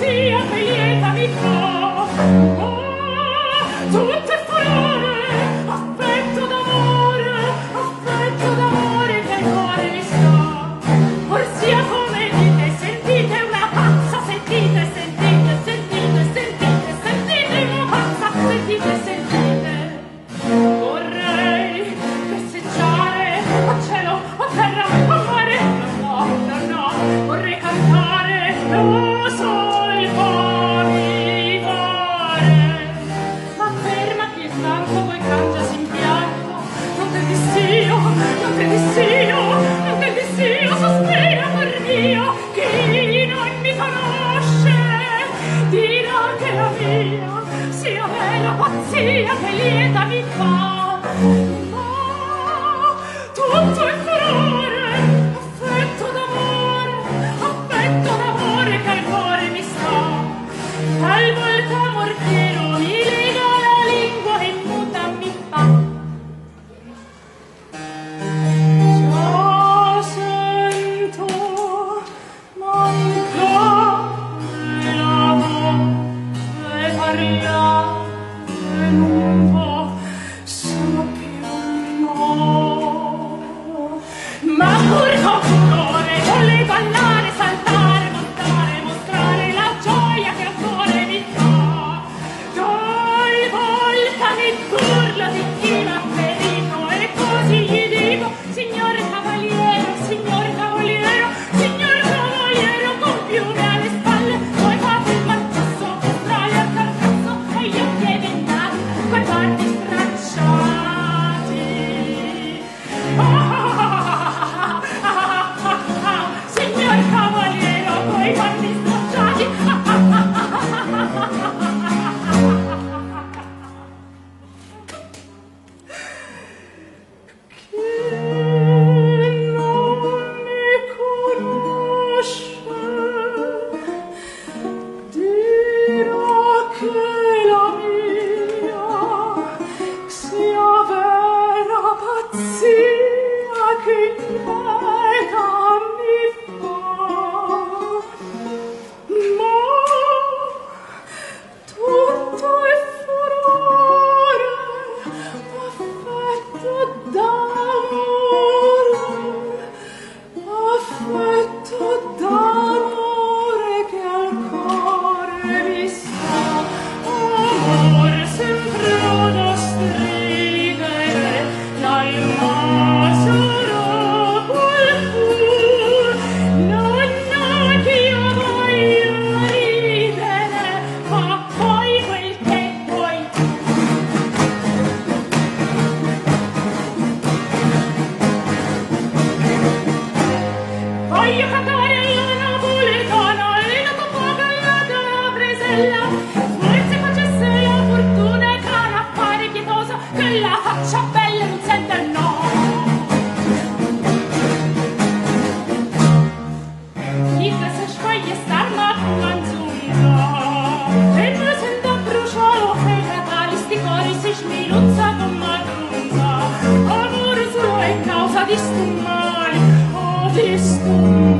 sia felice feliz amizade. you have to Thank you.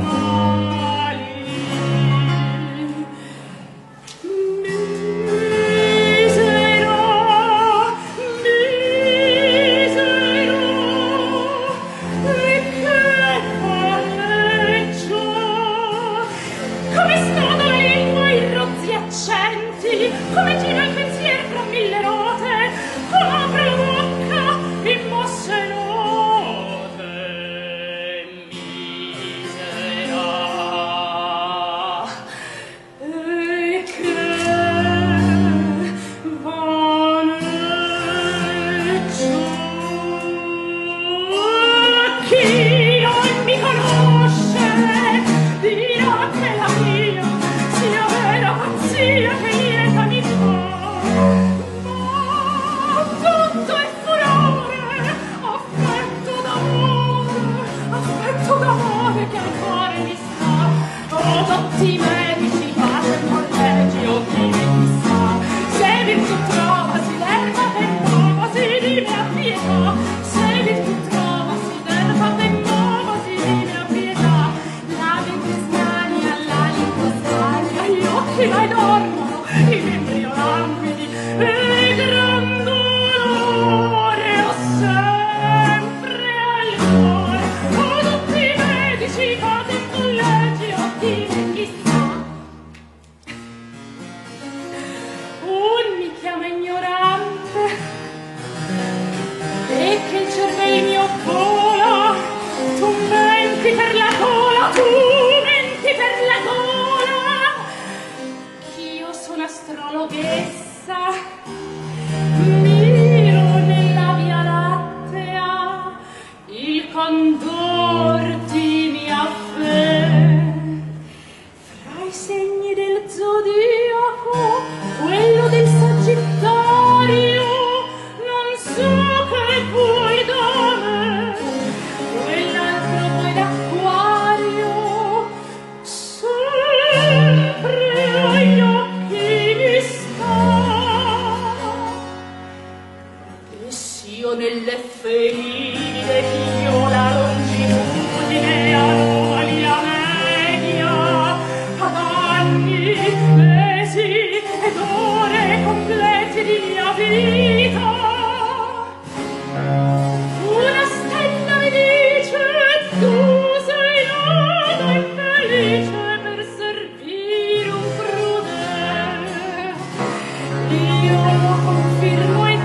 Confirmo e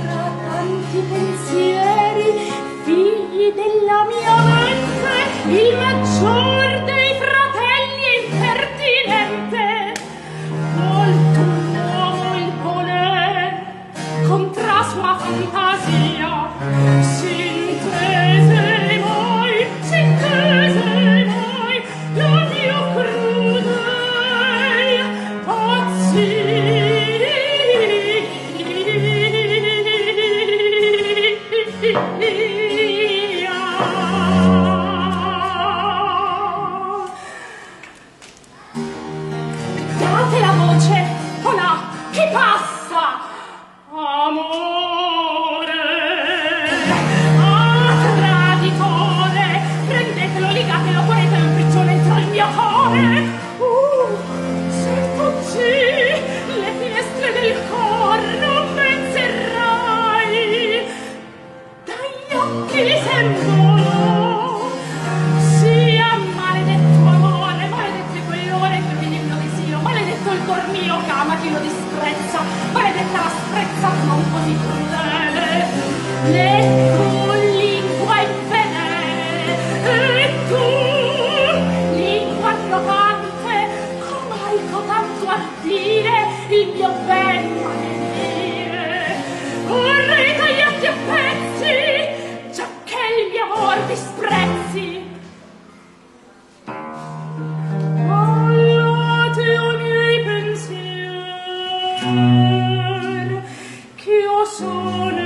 tra tanti pensieri, figli della mia amante, il maggior dei fratelli impertinente, colt'un uomo il contra sua sole